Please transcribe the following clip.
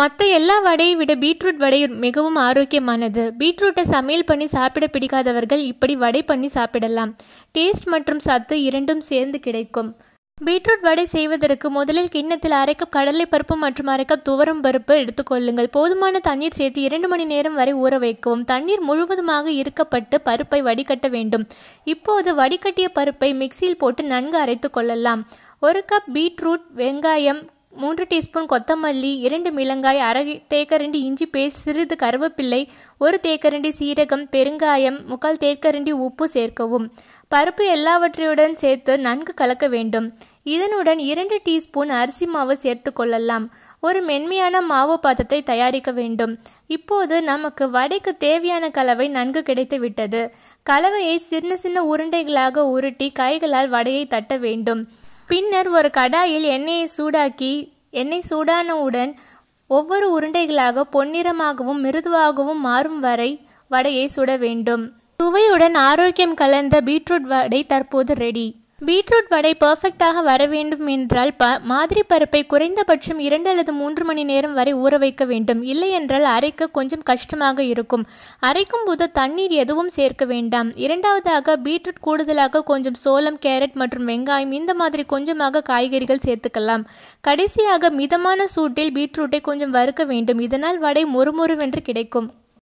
மற்ற எல்லா வடையை விட பீட்ரூட் வடை மிகவும் ஆரோக்கியமானது. பீட்ரூட்டை சமையல் பண்ணி சாப்பிட பிடிக்காதவர்கள் இப்படி வடை பண்ணி சாப்பிடலாம். டேஸ்ட் மற்றும் சத்து இரண்டும் சேர்ந்து கிடைக்கும். பீட்ரூட் வடை செய்வதற்கு முதலில் கிண்ணத்தில் அரை கப் கடலைப்பருப்பு மற்றும் அரை கப் துவரம் பருப்பு எடுத்துக்கொள்ளுங்கள் போதுமான தண்ணீர் சேர்த்து இரண்டு மணி நேரம் வரை ஊற வைக்கவும். தண்ணீர் முழுவதுமாக இருக்கப்பட்டு பருப்பை வடிகட்ட வேண்டும். இப்போது வடிகட்டிய பருப்பை மிக்சியில் போட்டு நன்கு அரைத்து கொள்ளலாம். ஒரு கப் பீட்ரூட் வெங்காயம் மூன்று டீஸ்பூன் கொத்தமல்லி இரண்டு மிளகாய் அரை தேக்கரண்டி இஞ்சி பேஸ்ட் சிறிது கருவேப்பிள்ளை ஒரு தேக்கரண்டி சீரகம் பெருங்காயம் முக்கால் தேக்கரண்டி உப்பு சேர்க்கவும். பருப்பு எல்லாவற்றையுடன் சேர்த்து நன்கு கலக்க வேண்டும். இதனுடன் இரண்டு டீஸ்பூன் அரிசி மாவு சேர்த்து கொள்ளலாம். ஒரு மென்மையான மாவு பாத்திரத்தை தயாரிக்க வேண்டும். இப்போது நமக்கு வடைக்கு தேவையான கலவை நன்கு கிடைத்து விட்டது. கலவையை சின்ன சின்ன உருண்டைகளாக உருட்டி கைகளால் வடையை தட்ட வேண்டும். பின்னர் ஒரு கடாயில் எண்ணெயை சூடாக்கி எண்ணெய் சூடானவுடன் ஒவ்வொரு உருண்டைகளாக பொன்னிறமாகவும் மிருதுவாகவும் மாறும் வரை வடையை சுட வேண்டும். சுவையுடன் ஆரோக்கியம் கலந்த பீட்ரூட் வடை தற்போது ரெடி பீட்ரூட் வடை பர்ஃபெக்டாக வர வேண்டும் என்றால் ப மாதிரி பருப்பை குறைந்தபட்சம் இரண்டு அல்லது மூன்று மணி நேரம் வரை ஊற வைக்க வேண்டும். இல்லை என்றால் அரைக்க கொஞ்சம் கஷ்டமாக இருக்கும். அரைக்கும் போது தண்ணீர் எதுவும் சேர்க்க வேண்டாம். இரண்டாவதாக பீட்ரூட் கூடுதலாக கொஞ்சம் சோளம் கேரட் மற்றும் வெங்காயம் இந்த மாதிரி கொஞ்சமாக காய்கறிகள் சேர்த்துக்கலாம். கடைசியாக மிதமான சூட்டில் பீட்ரூட்டை கொஞ்சம் வறுக்க வேண்டும். இதனால் வடை மொறுமொறுவென்று கிடைக்கும்.